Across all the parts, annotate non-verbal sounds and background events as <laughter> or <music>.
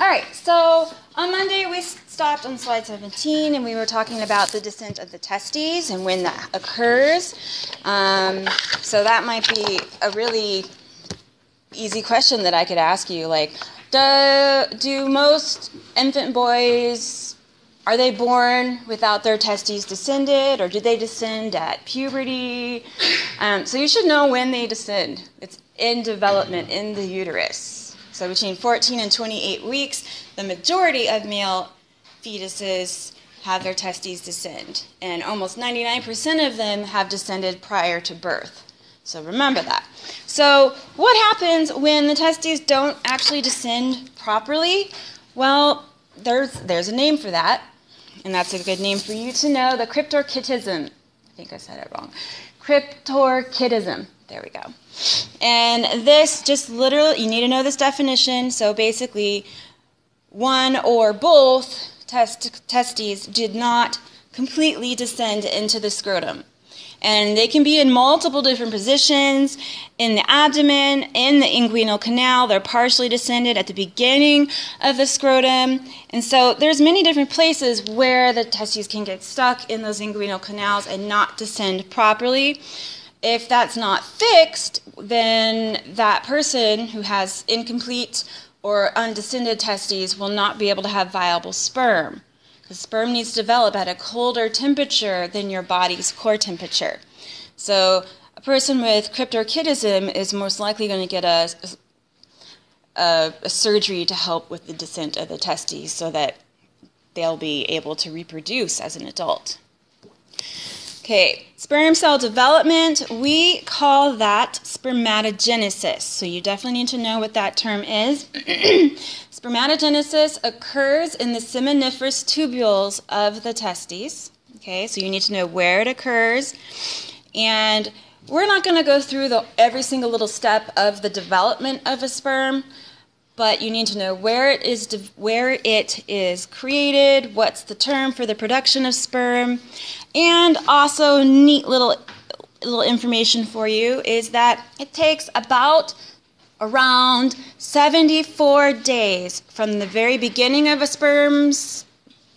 All right, so on Monday we stopped on slide 17 and we were talking about the descent of the testes and when that occurs. Um, so that might be a really easy question that I could ask you. Like, do, do most infant boys are they born without their testes descended or do they descend at puberty? Um, so you should know when they descend. It's in development in the uterus. So between 14 and 28 weeks, the majority of male fetuses have their testes descend, and almost 99% of them have descended prior to birth. So remember that. So, what happens when the testes don't actually descend properly? Well, there's, there's a name for that, and that's a good name for you to know the cryptorchidism. I think I said it wrong. Cryptorchidism. There we go. And this just literally, you need to know this definition. So basically, one or both test, testes did not completely descend into the scrotum. And they can be in multiple different positions in the abdomen, in the inguinal canal. They're partially descended at the beginning of the scrotum. And so there's many different places where the testes can get stuck in those inguinal canals and not descend properly if that's not fixed, then that person who has incomplete or undescended testes will not be able to have viable sperm. The sperm needs to develop at a colder temperature than your body's core temperature. So a person with cryptorchidism is most likely going to get a, a, a surgery to help with the descent of the testes so that they'll be able to reproduce as an adult. Okay, sperm cell development, we call that spermatogenesis. So you definitely need to know what that term is. <clears throat> spermatogenesis occurs in the seminiferous tubules of the testes. Okay, so you need to know where it occurs. And we're not going to go through the, every single little step of the development of a sperm, but you need to know where it is where it is created, what's the term for the production of sperm, and also neat little little information for you is that it takes about around 74 days from the very beginning of a sperm's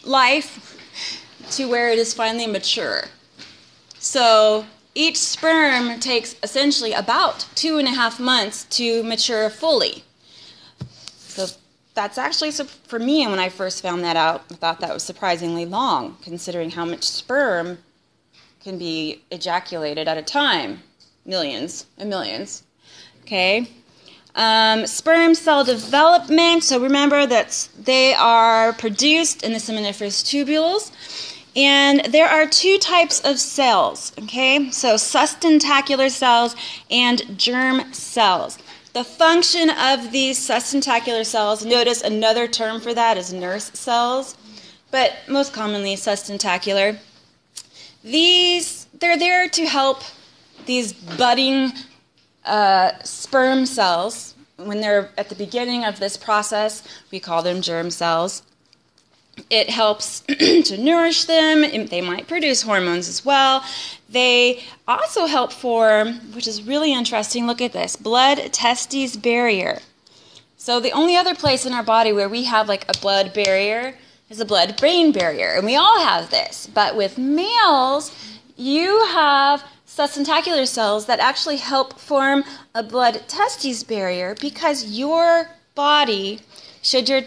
life to where it is finally mature. So each sperm takes essentially about two and a half months to mature fully. That's actually, for me, And when I first found that out, I thought that was surprisingly long, considering how much sperm can be ejaculated at a time millions and millions. Okay? Um, sperm cell development. So remember that they are produced in the seminiferous tubules. And there are two types of cells, okay? So sustentacular cells and germ cells. The function of these sustentacular cells, notice another term for that is nurse cells, but most commonly sustentacular. These, they're there to help these budding uh, sperm cells. When they're at the beginning of this process, we call them germ cells. It helps <clears throat> to nourish them. They might produce hormones as well. They also help form, which is really interesting, look at this blood testes barrier. So, the only other place in our body where we have like a blood barrier is a blood brain barrier. And we all have this. But with males, you have sustentacular cells that actually help form a blood testes barrier because your body, should your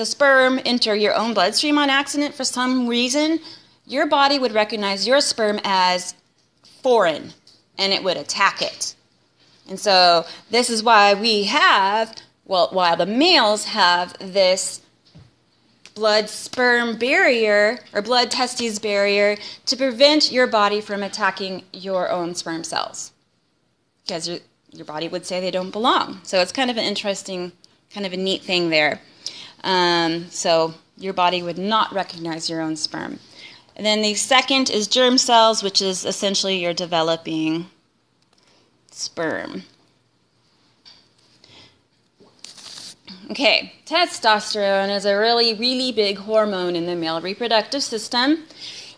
the sperm enter your own bloodstream on accident for some reason, your body would recognize your sperm as foreign and it would attack it. And so this is why we have, well, while the males have this blood sperm barrier or blood testes barrier to prevent your body from attacking your own sperm cells. Because your, your body would say they don't belong. So it's kind of an interesting, kind of a neat thing there. Um, so your body would not recognize your own sperm. And then the second is germ cells, which is essentially your developing sperm. Okay, testosterone is a really, really big hormone in the male reproductive system.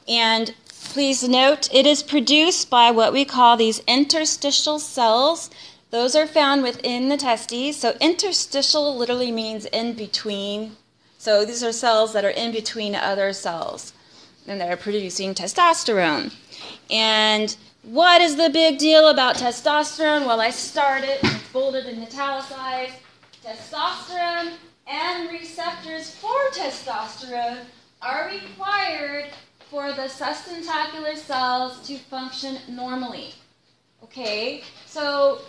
And please note, it is produced by what we call these interstitial cells those are found within the testes. So interstitial literally means in between So these are cells that are in between other cells and they're producing testosterone. And what is the big deal about testosterone? Well, I started, it's bolded and italicized. Testosterone and receptors for testosterone are required for the sustentacular cells to function normally. Okay, so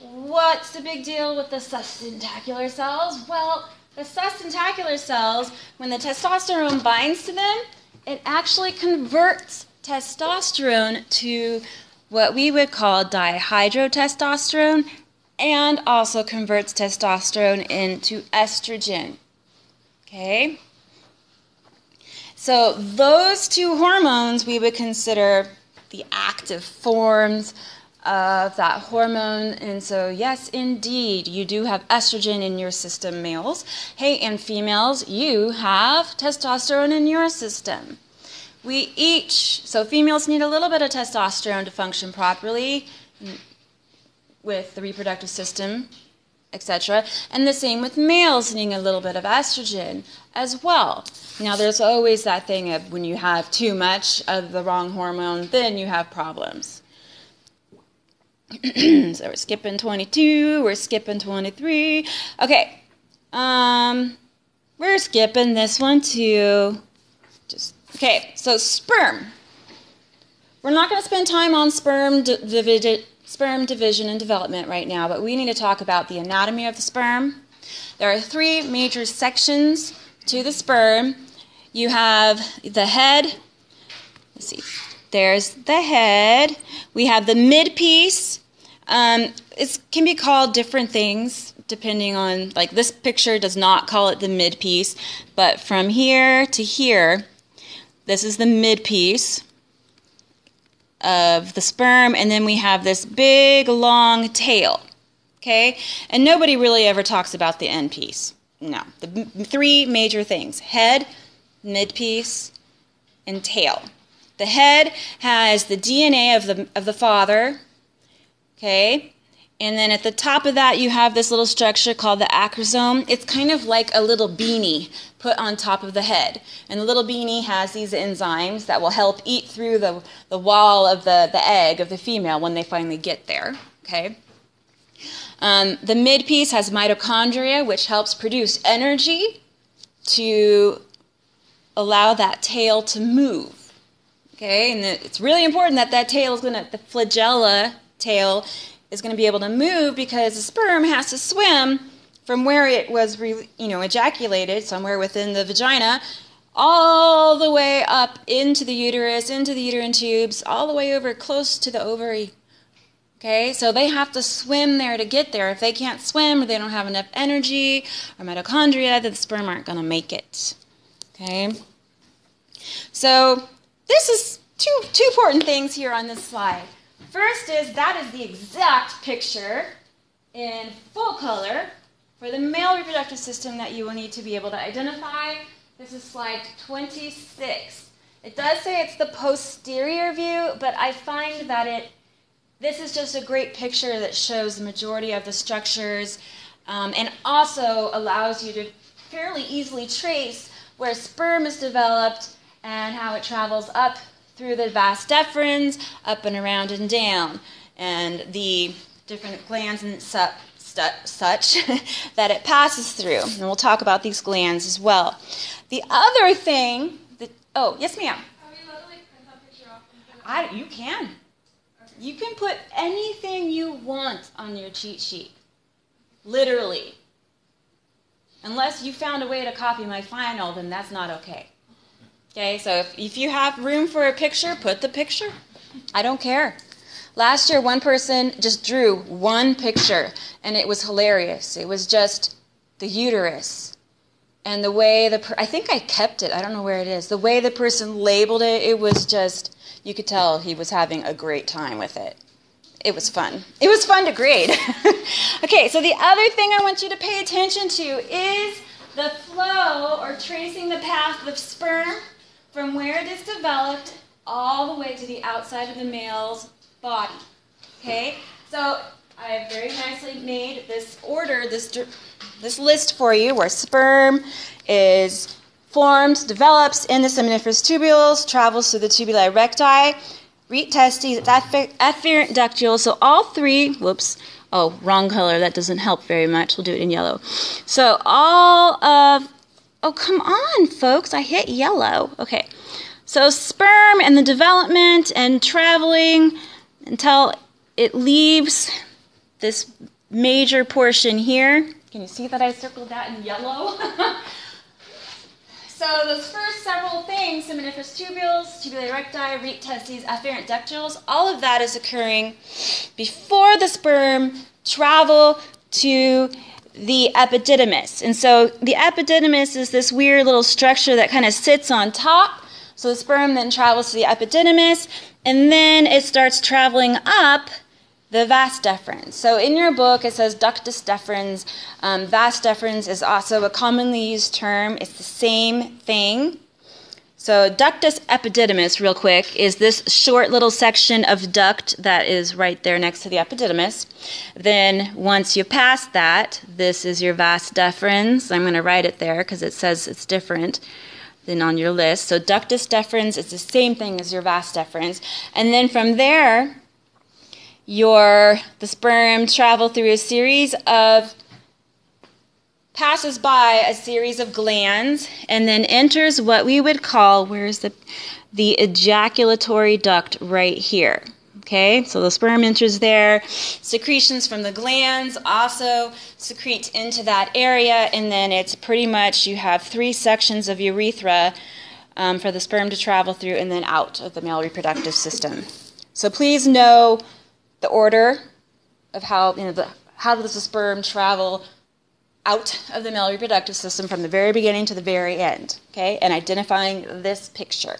what's the big deal with the sustentacular cells? Well, the sustentacular cells, when the testosterone binds to them, it actually converts testosterone to what we would call dihydrotestosterone and also converts testosterone into estrogen. Okay? So, those two hormones we would consider the active forms of that hormone. And so, yes, indeed, you do have estrogen in your system, males. Hey, and females, you have testosterone in your system. We each, so females need a little bit of testosterone to function properly with the reproductive system, etc. And the same with males needing a little bit of estrogen as well. Now, there's always that thing of when you have too much of the wrong hormone, then you have problems. <clears throat> so we're skipping 22, we're skipping 23. Okay, um, we're skipping this one too. Just okay. So sperm. We're not going to spend time on sperm division, sperm division and development right now, but we need to talk about the anatomy of the sperm. There are three major sections to the sperm. You have the head. Let's see. There's the head. We have the mid piece. Um, it can be called different things depending on, like this picture does not call it the mid piece, but from here to here, this is the mid piece of the sperm, and then we have this big long tail. Okay? And nobody really ever talks about the end piece. No. The three major things head, mid piece, and tail. The head has the DNA of the, of the father, okay? And then at the top of that, you have this little structure called the acrosome. It's kind of like a little beanie put on top of the head. And the little beanie has these enzymes that will help eat through the, the wall of the, the egg of the female when they finally get there, okay? Um, the mid piece has mitochondria, which helps produce energy to allow that tail to move. Okay, and it's really important that that tail is going to, the flagella tail is going to be able to move because the sperm has to swim from where it was, re, you know, ejaculated somewhere within the vagina all the way up into the uterus, into the uterine tubes, all the way over close to the ovary. Okay, so they have to swim there to get there. If they can't swim or they don't have enough energy or mitochondria, then the sperm aren't going to make it. Okay, so this is two, two important things here on this slide. First is that is the exact picture in full color for the male reproductive system that you will need to be able to identify. This is slide 26. It does say it's the posterior view, but I find that it this is just a great picture that shows the majority of the structures um, and also allows you to fairly easily trace where sperm is developed and how it travels up through the vas deferens, up and around and down, and the different glands and su- such <laughs> that it passes through. And we'll talk about these glands as well. The other thing that, oh, yes, ma'am. I, you can. You can put anything you want on your cheat sheet. Literally. Unless you found a way to copy my final, then that's not okay. Okay, so if, if you have room for a picture, put the picture. I don't care. Last year, one person just drew one picture, and it was hilarious. It was just the uterus. And the way the, per- I think I kept it, I don't know where it is. The way the person labeled it, it was just, you could tell he was having a great time with it. It was fun. It was fun to grade. <laughs> okay, so the other thing I want you to pay attention to is the flow or tracing the path of sperm from where it is developed all the way to the outside of the male's body. Okay, so I have very nicely made this order, this this list for you, where sperm is formed, develops in the seminiferous tubules, travels through the tubuli recti, rete testes, afferent ductules. So all three. Whoops. Oh, wrong color. That doesn't help very much. We'll do it in yellow. So all of. Oh, come on, folks. I hit yellow. Okay. So sperm and the development and traveling until it leaves this major portion here. Can you see that I circled that in yellow? <laughs> so those first several things, seminiferous tubules, tubuli recti, rete testes, afferent ductules, all of that is occurring before the sperm travel to the epididymis. And so the epididymis is this weird little structure that kind of sits on top so the sperm then travels to the epididymis, and then it starts traveling up the vas deferens. So in your book, it says ductus deferens. Um, vas deferens is also a commonly used term. It's the same thing. So ductus epididymis, real quick, is this short little section of duct that is right there next to the epididymis. Then once you pass that, this is your vas deferens. I'm going to write it there because it says it's different than on your list. So ductus deferens is the same thing as your vas deferens. And then from there, your the sperm travel through a series of passes by a series of glands and then enters what we would call where's the the ejaculatory duct right here. Okay, so the sperm enters there. Secretions from the glands also secrete into that area, and then it's pretty much you have three sections of urethra um, for the sperm to travel through and then out of the male reproductive system. So please know the order of how you know the how does the sperm travel out of the male reproductive system from the very beginning to the very end. Okay, and identifying this picture.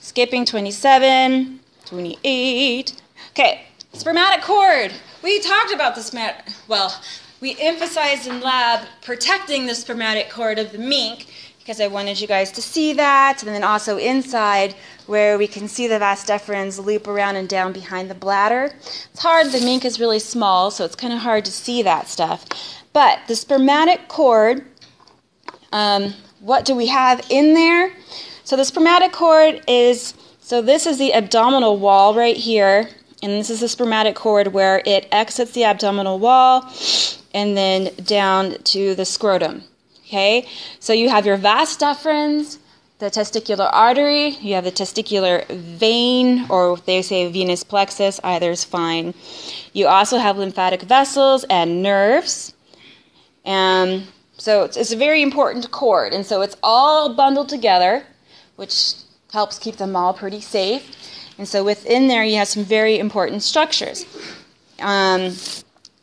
Skipping 27. 28. Okay, spermatic cord. We talked about the spermatic, well, we emphasized in lab protecting the spermatic cord of the mink because I wanted you guys to see that. And then also inside where we can see the vas deferens loop around and down behind the bladder. It's hard, the mink is really small, so it's kind of hard to see that stuff. But the spermatic cord, um, what do we have in there? So the spermatic cord is so this is the abdominal wall right here, and this is the spermatic cord where it exits the abdominal wall and then down to the scrotum. Okay, so you have your vas deferens, the testicular artery, you have the testicular vein, or they say venous plexus, either is fine. You also have lymphatic vessels and nerves. And so it's, it's a very important cord, and so it's all bundled together, which helps keep them all pretty safe. And so within there, you have some very important structures. Um,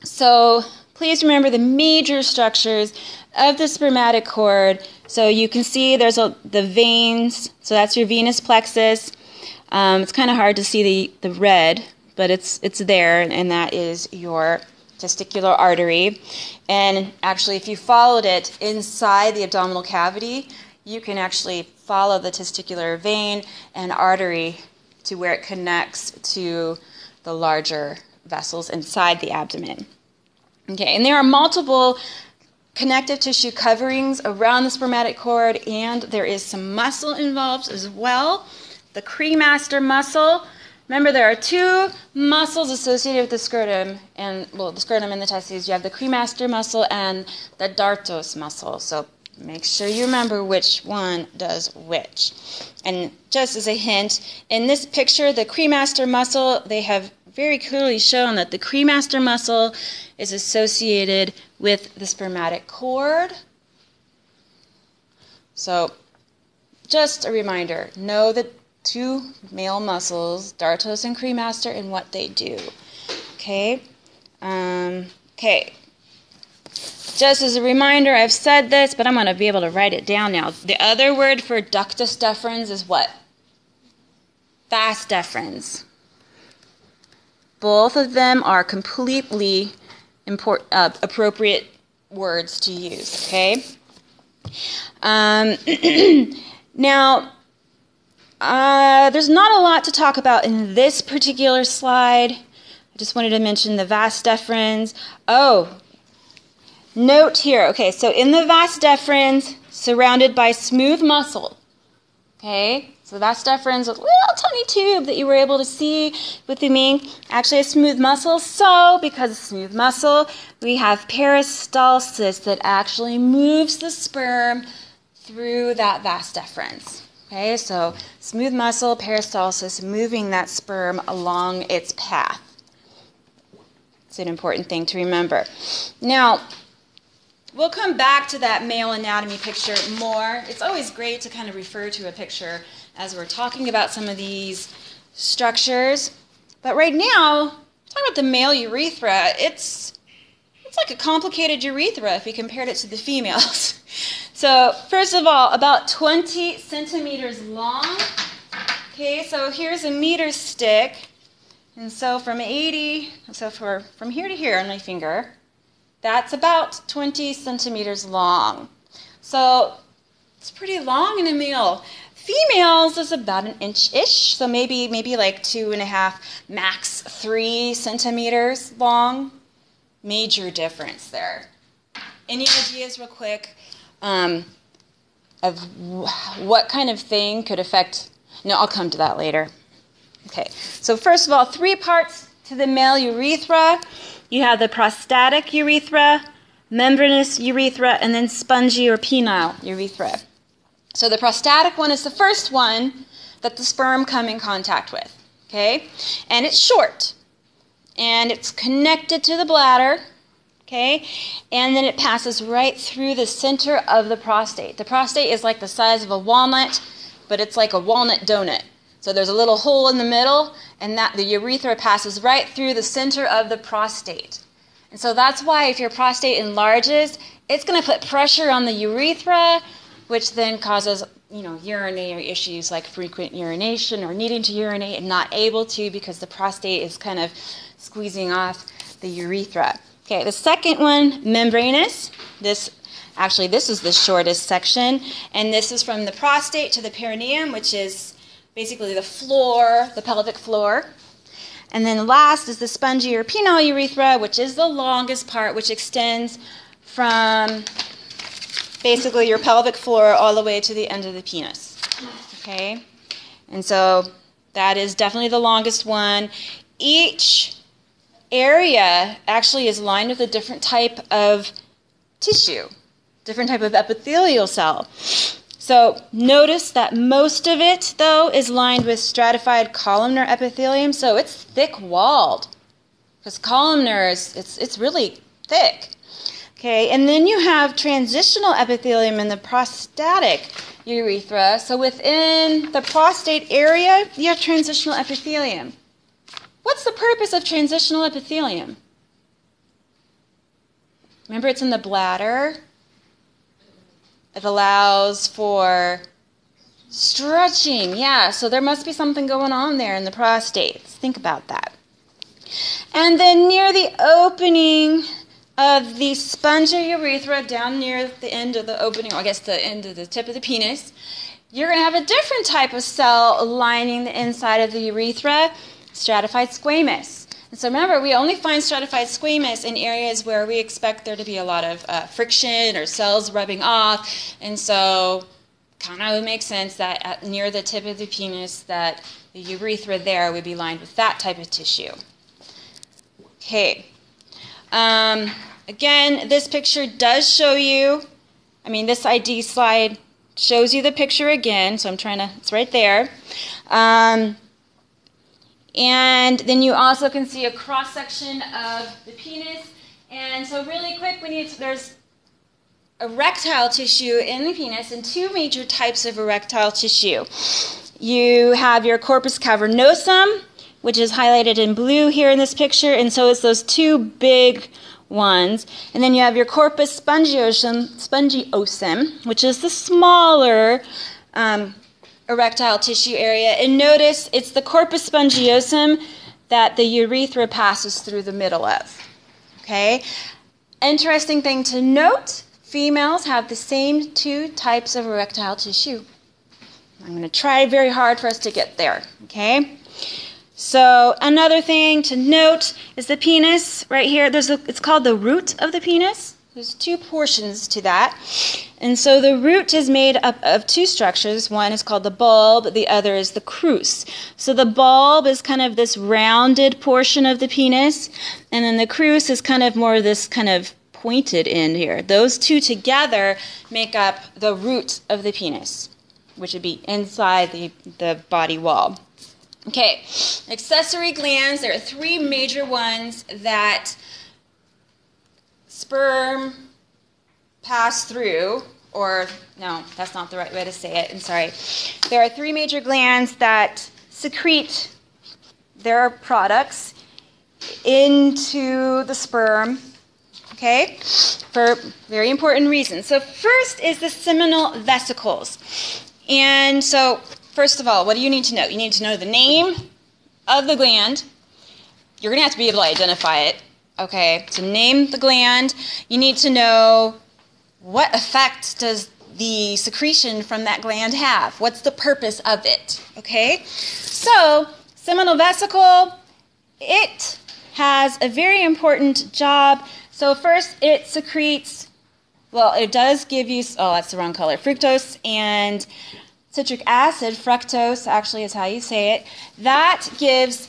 so please remember the major structures of the spermatic cord. So you can see there's a, the veins, so that's your venous plexus. Um, it's kind of hard to see the, the red, but it's, it's there, and that is your testicular artery. And actually, if you followed it inside the abdominal cavity, you can actually follow the testicular vein and artery to where it connects to the larger vessels inside the abdomen. Okay, and there are multiple connective tissue coverings around the spermatic cord, and there is some muscle involved as well. The cremaster muscle. Remember, there are two muscles associated with the scrotum, and well, the scrotum and the testes. You have the cremaster muscle and the dartos muscle. So Make sure you remember which one does which. And just as a hint, in this picture, the cremaster muscle, they have very clearly shown that the cremaster muscle is associated with the spermatic cord. So, just a reminder know the two male muscles, dartos and cremaster, and what they do. Okay? Um, okay, just as a reminder, I've said this, but I'm going to be able to write it down now. The other word for ductus deferens is what? Vas deferens. Both of them are completely import, uh, appropriate words to use, okay? Um, <clears throat> now, uh, there's not a lot to talk about in this particular slide. I just wanted to mention the vas deferens. Oh, note here. Okay, so in the vas deferens, surrounded by smooth muscle. Okay, so the vas deferens, a little tiny tube that you were able to see with me, actually a smooth muscle. So, because of smooth muscle, we have peristalsis that actually moves the sperm through that vas deferens. Okay, so smooth muscle, peristalsis, moving that sperm along its path. It's an important thing to remember. Now, we'll come back to that male anatomy picture more. It's always great to kind of refer to a picture as we're talking about some of these structures. But right now, talking about the male urethra, it's it's like a complicated urethra if we compared it to the females. <laughs> so first of all, about 20 centimeters long. Okay, so here's a meter stick. And so from 80, so for, from here to here on my finger, that's about 20 centimeters long. So it's pretty long in a male. Females is about an inch-ish, so maybe maybe like two and a half, max three centimeters long. Major difference there. Any ideas, real quick, um, of what kind of thing could affect? No, I'll come to that later. Okay, so first of all, three parts to the male urethra. You have the prostatic urethra, membranous urethra, and then spongy or penile urethra. So the prostatic one is the first one that the sperm come in contact with. Okay, and it's short, and it's connected to the bladder. Okay, and then it passes right through the center of the prostate. The prostate is like the size of a walnut, but it's like a walnut donut. So there's a little hole in the middle, and that the urethra passes right through the center of the prostate. And so that's why if your prostate enlarges, it's going to put pressure on the urethra, which then causes you know urinary issues like frequent urination or needing to urinate and not able to because the prostate is kind of squeezing off the urethra. Okay, the second one, membranous. This actually this is the shortest section, and this is from the prostate to the perineum, which is basically the floor, the pelvic floor. And then last is the spongy or penile urethra, which is the longest part, which extends from basically your pelvic floor all the way to the end of the penis. Okay? And so that is definitely the longest one. Each area actually is lined with a different type of tissue, different type of epithelial cell. So notice that most of it, though, is lined with stratified columnar epithelium, so it's thick walled. Because columnar is it's it's really thick. Okay, and then you have transitional epithelium in the prostatic urethra. So within the prostate area, you have transitional epithelium. What's the purpose of transitional epithelium? Remember, it's in the bladder, it allows for stretching. Yeah, so there must be something going on there in the prostate. Think about that. And then near the opening of the spongy urethra, down near the end of the opening, or I guess the end of the tip of the penis, you're going to have a different type of cell lining the inside of the urethra, stratified squamous. And so remember, we only find stratified squamous in areas where we expect there to be a lot of uh, friction or cells rubbing off. And so kind of makes sense that at, near the tip of the penis that the urethra there would be lined with that type of tissue. Okay. Um, again, this picture does show you, I mean, this ID slide shows you the picture again, so I'm trying to, it's right there. Um, and then you also can see a cross section of the penis. And so, really quick, we need to, there's erectile tissue in the penis and two major types of erectile tissue. You have your corpus cavernosum, which is highlighted in blue here in this picture, and so it's those two big ones. And then you have your corpus spongiosum, spongiosum which is the smaller um, erectile tissue area. And notice it's the corpus spongiosum that the urethra passes through the middle of. Okay? Interesting thing to note females have the same two types of erectile tissue. I'm going to try very hard for us to get there. Okay? So another thing to note is the penis right here. There's a, it's called the root of the penis. There's two portions to that. And so the root is made up of two structures. One is called the bulb, the other is the crus. So the bulb is kind of this rounded portion of the penis, and then the crus is kind of more this kind of pointed end here. Those two together make up the root of the penis, which would be inside the, the body wall. Okay, accessory glands, there are three major ones that sperm pass through, or no, that's not the right way to say it. I'm sorry. There are three major glands that secrete their products into the sperm, okay, for very important reasons. So, first is the seminal vesicles. And so, first of all, what do you need to know? You need to know the name of the gland. You're going to have to be able to identify it Okay, to name the gland, you need to know what effect does the secretion from that gland have? What's the purpose of it? Okay, so seminal vesicle, it has a very important job. So, first, it secretes, well, it does give you, oh, that's the wrong color, fructose and citric acid, fructose actually is how you say it. That gives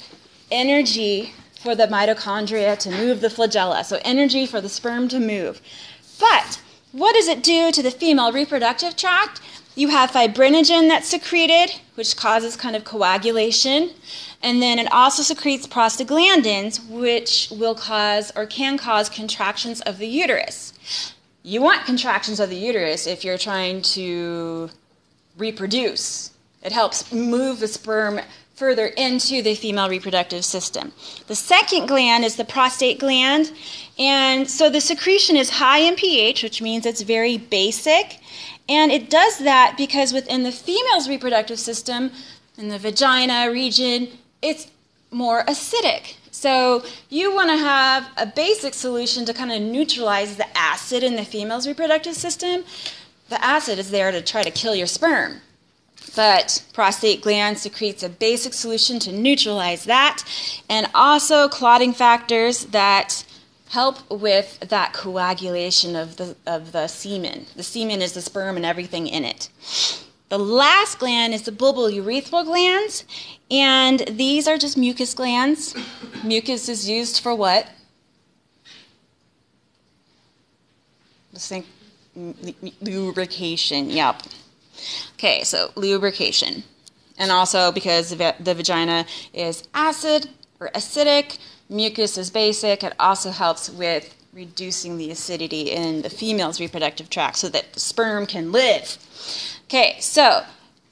energy for the mitochondria to move the flagella, so energy for the sperm to move. But what does it do to the female reproductive tract? You have fibrinogen that's secreted, which causes kind of coagulation. And then it also secretes prostaglandins, which will cause or can cause contractions of the uterus. You want contractions of the uterus if you're trying to reproduce. It helps move the sperm further into the female reproductive system. The second gland is the prostate gland, and so the secretion is high in pH, which means it's very basic, and it does that because within the female's reproductive system, in the vagina region, it's more acidic. So you want to have a basic solution to kind of neutralize the acid in the female's reproductive system. The acid is there to try to kill your sperm but prostate gland secretes a basic solution to neutralize that, and also clotting factors that help with that coagulation of the, of the semen. The semen is the sperm and everything in it. The last gland is the bulbourethral glands, and these are just mucus glands. mucus is used for what? Let's think lubrication, yep. Okay, so lubrication. And also because the vagina is acid or acidic, mucus is basic, it also helps with reducing the acidity in the female's reproductive tract so that the sperm can live. Okay, so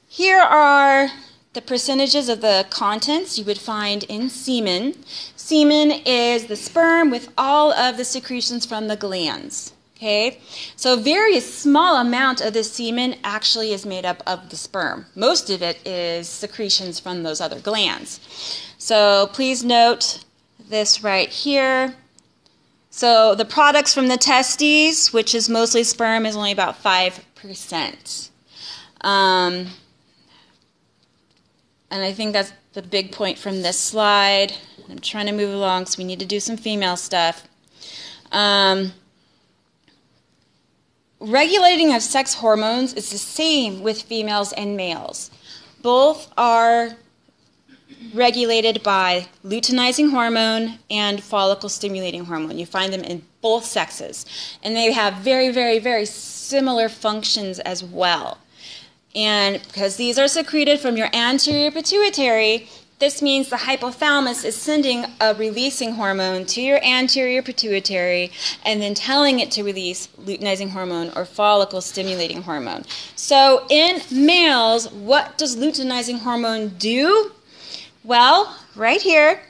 here are the percentages of the contents you would find in semen. Semen is the sperm with all of the secretions from the glands. Okay, so a very small amount of the semen actually is made up of the sperm. Most of it is secretions from those other glands. So please note this right here. So the products from the testes, which is mostly sperm, is only about 5%. Um, and I think that's the big point from this slide. I'm trying to move along, so we need to do some female stuff. Um, regulating of sex hormones is the same with females and males. Both are regulated by luteinizing hormone and follicle stimulating hormone. You find them in both sexes. And they have very, very, very similar functions as well. And because these are secreted from your anterior pituitary, this means the hypothalamus is sending a releasing hormone to your anterior pituitary and then telling it to release luteinizing hormone or follicle stimulating hormone. So, in males, what does luteinizing hormone do? Well, right here,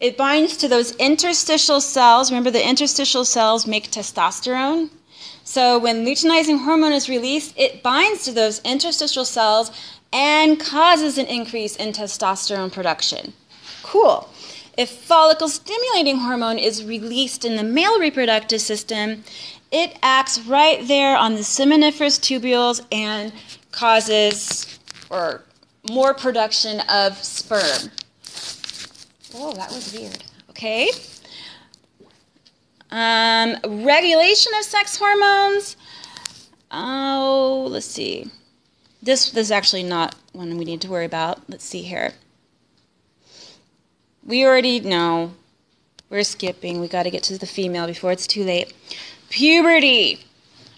it binds to those interstitial cells. Remember, the interstitial cells make testosterone. So, when luteinizing hormone is released, it binds to those interstitial cells and causes an increase in testosterone production. Cool. If follicle stimulating hormone is released in the male reproductive system, it acts right there on the seminiferous tubules and causes or more production of sperm. Oh, that was weird. Okay. Um, regulation of sex hormones. Oh, let's see. This, this is actually not one we need to worry about. Let's see here. We already know. We're skipping. We got to get to the female before it's too late. Puberty.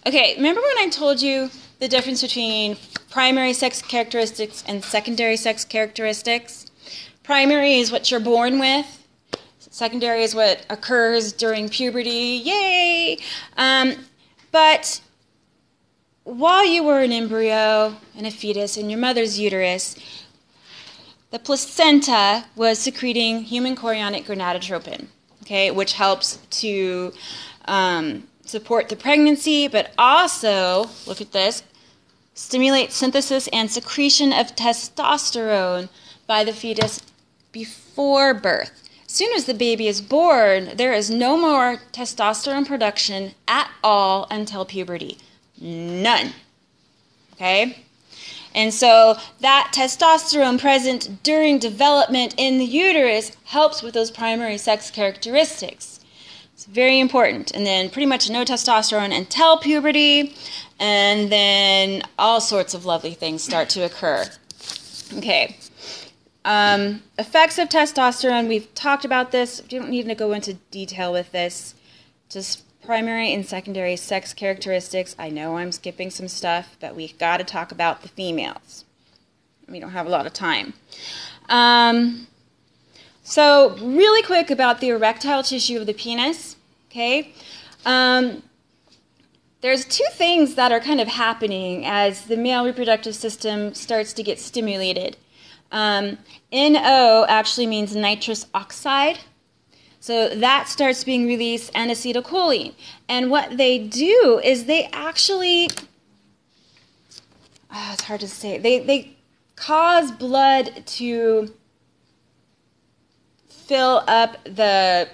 Okay, remember when I told you the difference between primary sex characteristics and secondary sex characteristics? Primary is what you're born with. Secondary is what occurs during puberty. Yay! Um, but while you were an embryo and a fetus in your mother's uterus, the placenta was secreting human chorionic gonadotropin, okay, which helps to um, support the pregnancy, but also, look at this, stimulate synthesis and secretion of testosterone by the fetus before birth. As soon as the baby is born, there is no more testosterone production at all until puberty. None. Okay? And so that testosterone present during development in the uterus helps with those primary sex characteristics. It's very important. And then pretty much no testosterone until puberty, and then all sorts of lovely things start to occur. Okay. Um, effects of testosterone, we've talked about this. We don't need to go into detail with this. Just primary and secondary sex characteristics. I know I'm skipping some stuff, but we've got to talk about the females. We don't have a lot of time. Um, so, really quick about the erectile tissue of the penis. Okay. Um, there's two things that are kind of happening as the male reproductive system starts to get stimulated. Um, NO actually means nitrous oxide. So that starts being released and acetylcholine. And what they do is they actually, oh, it's hard to say, they, they cause blood to fill up the,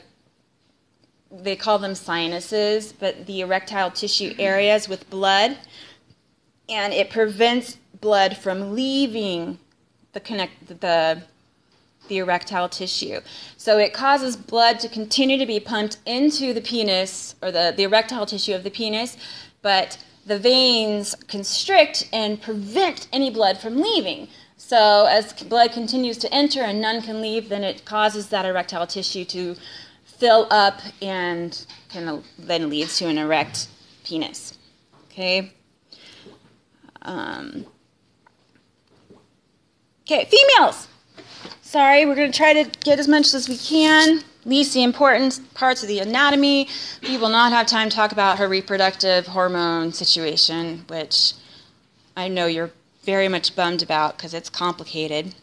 they call them sinuses, but the erectile tissue areas with blood. And it prevents blood from leaving the connect the the erectile tissue. So it causes blood to continue to be pumped into the penis or the, the erectile tissue of the penis, but the veins constrict and prevent any blood from leaving. So as blood continues to enter and none can leave, then it causes that erectile tissue to fill up and kind of then leads to an erect penis. Okay. Um, okay, females. Sorry, we're going to try to get as much as we can, least the important parts of the anatomy. We will not have time to talk about her reproductive hormone situation, which I know you're very much bummed about because it's complicated.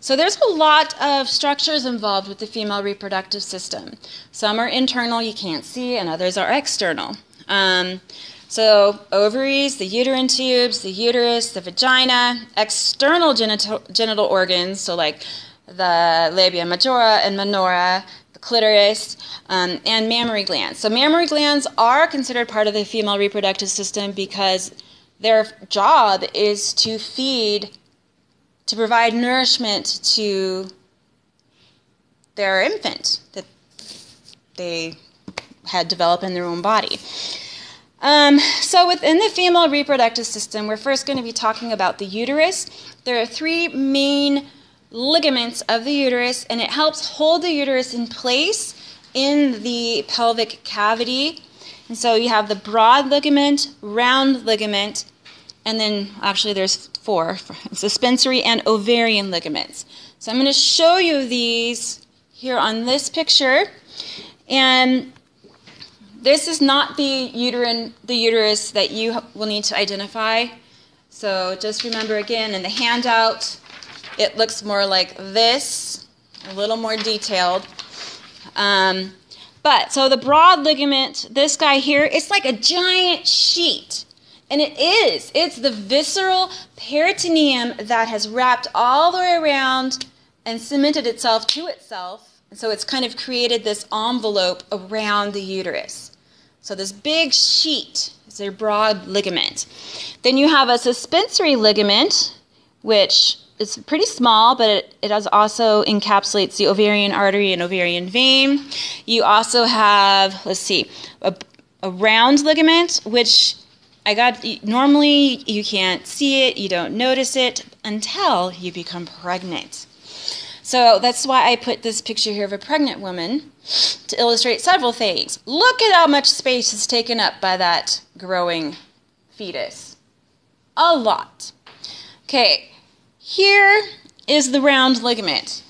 So there's a lot of structures involved with the female reproductive system. Some are internal, you can't see, and others are external. Um, so ovaries, the uterine tubes, the uterus, the vagina, external genital, genital organs, so like the labia majora and minora, the clitoris, um, and mammary glands. So, mammary glands are considered part of the female reproductive system because their job is to feed, to provide nourishment to their infant that they had developed in their own body. Um, so, within the female reproductive system, we're first going to be talking about the uterus. There are three main ligaments of the uterus and it helps hold the uterus in place in the pelvic cavity. And so you have the broad ligament, round ligament, and then actually there's four <laughs> suspensory and ovarian ligaments. So I'm going to show you these here on this picture. And this is not the uterine the uterus that you will need to identify. So just remember again in the handout it looks more like this, a little more detailed. Um, but so the broad ligament, this guy here, it's like a giant sheet. And it is. It's the visceral peritoneum that has wrapped all the way around and cemented itself to itself. And so it's kind of created this envelope around the uterus. So this big sheet is a broad ligament. Then you have a suspensory ligament, which it's pretty small, but it, it also encapsulates the ovarian artery and ovarian vein. You also have, let's see, a, a round ligament, which I got normally you can't see it, you don't notice it until you become pregnant. So that's why I put this picture here of a pregnant woman to illustrate several things. Look at how much space is taken up by that growing fetus. A lot. Okay, here is the round ligament.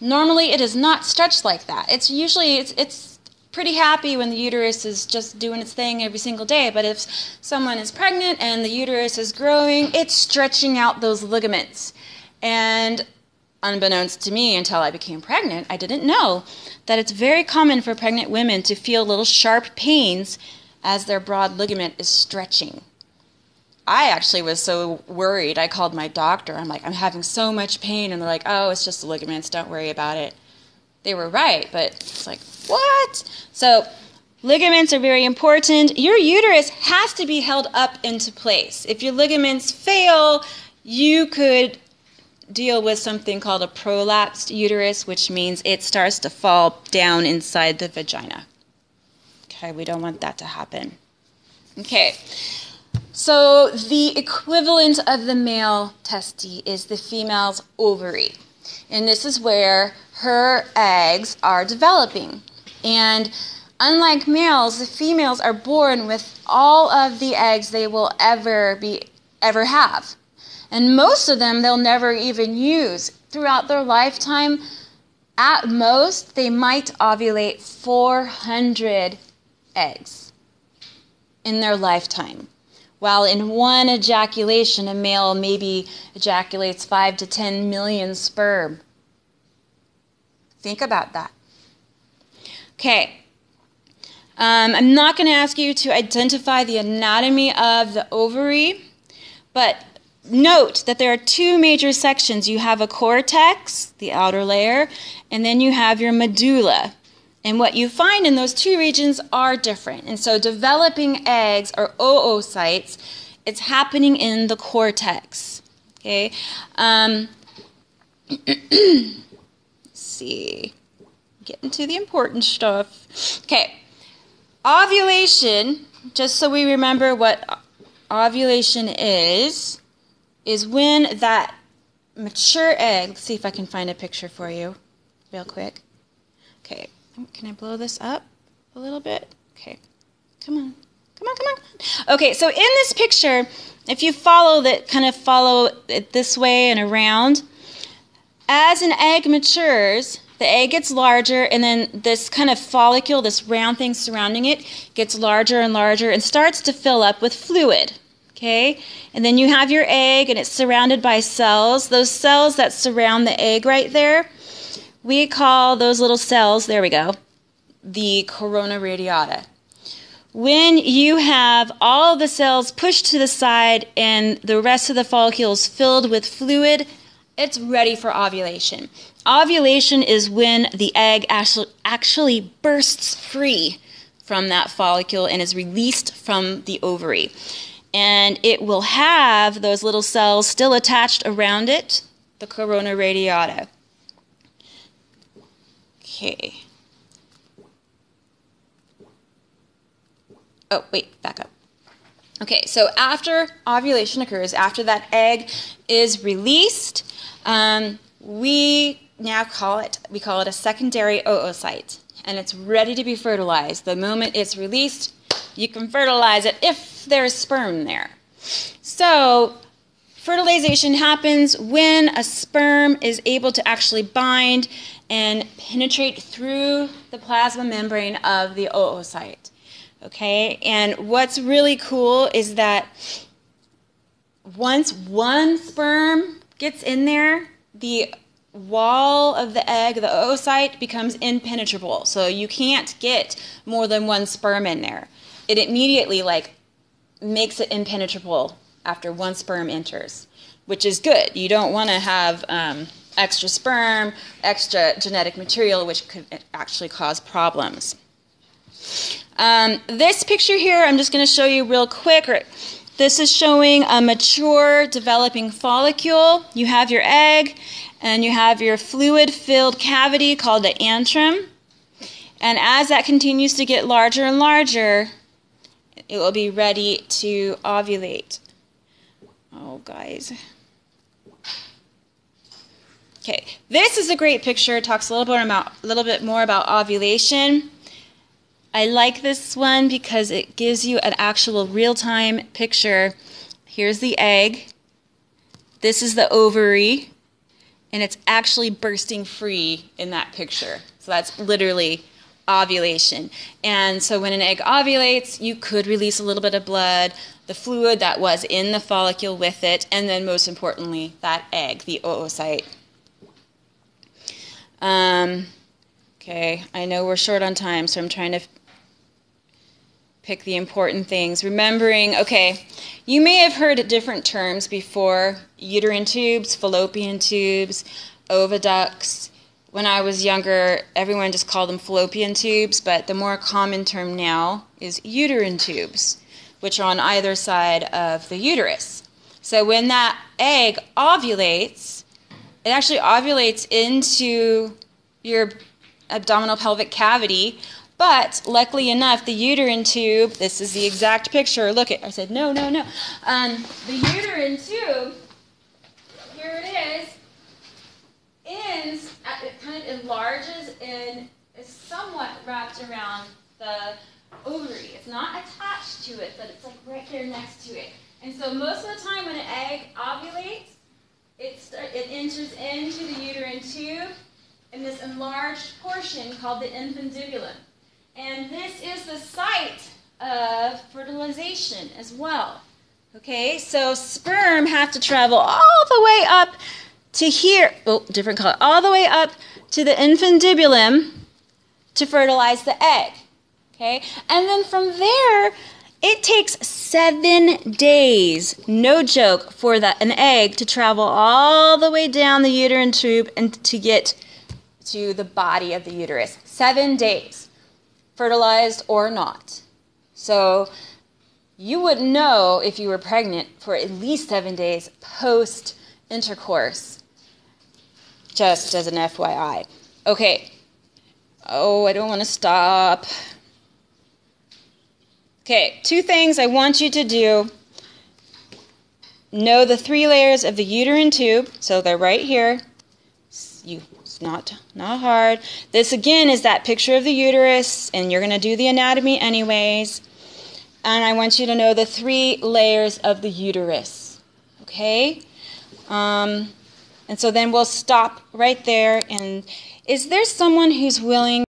Normally it is not stretched like that. It's usually it's, it's pretty happy when the uterus is just doing its thing every single day, but if someone is pregnant and the uterus is growing, it's stretching out those ligaments. And unbeknownst to me until I became pregnant, I didn't know that it's very common for pregnant women to feel little sharp pains as their broad ligament is stretching. I actually was so worried. I called my doctor. I'm like, I'm having so much pain. And they're like, oh, it's just the ligaments. Don't worry about it. They were right, but it's like, what? So, ligaments are very important. Your uterus has to be held up into place. If your ligaments fail, you could deal with something called a prolapsed uterus, which means it starts to fall down inside the vagina. Okay, we don't want that to happen. Okay. So the equivalent of the male testis is the female's ovary. And this is where her eggs are developing. And unlike males, the females are born with all of the eggs they will ever be ever have. And most of them they'll never even use. Throughout their lifetime, at most, they might ovulate 400 eggs in their lifetime. While in one ejaculation, a male maybe ejaculates 5 to 10 million sperm. Think about that. Okay. Um, I'm not going to ask you to identify the anatomy of the ovary, but note that there are two major sections. You have a cortex, the outer layer, and then you have your medulla. And what you find in those two regions are different. And so developing eggs or oocytes, it's happening in the cortex. Okay. Um, <clears throat> see. Getting to the important stuff. Okay. Ovulation, just so we remember what ovulation is, is when that mature egg, let's see if I can find a picture for you real quick. Can I blow this up a little bit? Okay. Come on. Come on, come on, come on. Okay, so in this picture, if you follow that, kind of follow it this way and around, as an egg matures, the egg gets larger, and then this kind of follicle, this round thing surrounding it, gets larger and larger and starts to fill up with fluid. Okay? And then you have your egg, and it's surrounded by cells. Those cells that surround the egg right there, we call those little cells, there we go, the corona radiata. When you have all the cells pushed to the side and the rest of the follicle is filled with fluid, it's ready for ovulation. Ovulation is when the egg actually bursts free from that follicle and is released from the ovary. And it will have those little cells still attached around it, the corona radiata. Okay. Oh, wait, back up. Okay, so after ovulation occurs, after that egg is released, um, we now call it we call it a secondary oocyte, and it's ready to be fertilized. The moment it's released, you can fertilize it if there's sperm there. So fertilization happens when a sperm is able to actually bind and penetrate through the plasma membrane of the oocyte. Okay, and what's really cool is that once one sperm gets in there, the wall of the egg, the oocyte, becomes impenetrable. So you can't get more than one sperm in there. It immediately like makes it impenetrable after one sperm enters, which is good. You don't want to have um, extra sperm, extra genetic material, which could actually cause problems. Um, this picture here, I'm just going to show you real quick. This is showing a mature developing follicle. You have your egg and you have your fluid filled cavity called the antrum. And as that continues to get larger and larger, it will be ready to ovulate. Oh, guys. Okay, this is a great picture. It talks a little bit about a little bit more about ovulation. I like this one because it gives you an actual real-time picture. Here's the egg. This is the ovary, and it's actually bursting free in that picture. So that's literally ovulation. And so when an egg ovulates, you could release a little bit of blood, the fluid that was in the follicle with it, and then most importantly, that egg, the oocyte. Um, okay, I know we're short on time, so I'm trying to pick the important things. Remembering, okay, you may have heard different terms before uterine tubes, fallopian tubes, oviducts. When I was younger, everyone just called them fallopian tubes, but the more common term now is uterine tubes, which are on either side of the uterus. So when that egg ovulates, it actually ovulates into your abdominal pelvic cavity. But luckily enough, the uterine tube, this is the exact picture. Look at, I said, no, no, no. Um, the uterine tube, here it is, ends, it kind of enlarges and is somewhat wrapped around the ovary. It's not attached to it, but it's like right there next to it. And so most of the time when an egg ovulates, it, start, it enters into the uterine tube in this enlarged portion called the infundibulum. And this is the site of fertilization as well. Okay, so sperm have to travel all the way up to here, oh, different color, all the way up to the infundibulum to fertilize the egg. Okay, and then from there, it takes seven days, no joke, for the, an egg to travel all the way down the uterine tube and to get to the body of the uterus. Seven days, fertilized or not. So you would know if you were pregnant for at least seven days post intercourse, just as an FYI. Okay. Oh, I don't want to stop. Okay, two things I want you to do. Know the three layers of the uterine tube, so they're right here. You, it's not not hard. This again is that picture of the uterus, and you're going to do the anatomy anyways. And I want you to know the three layers of the uterus. Okay? Um, and so then we'll stop right there. And is there someone who's willing?